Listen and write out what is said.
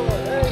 Lord. Hey.